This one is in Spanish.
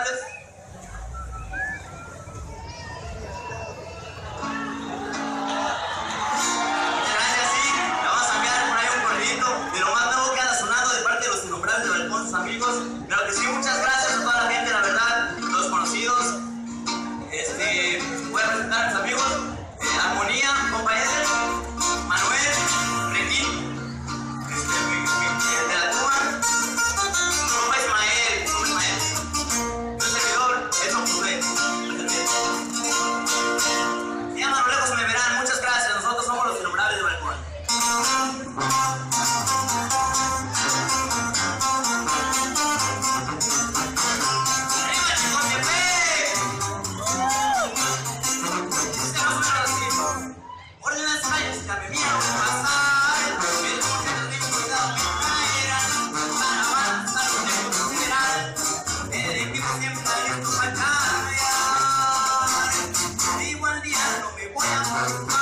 Innombrables. Bye.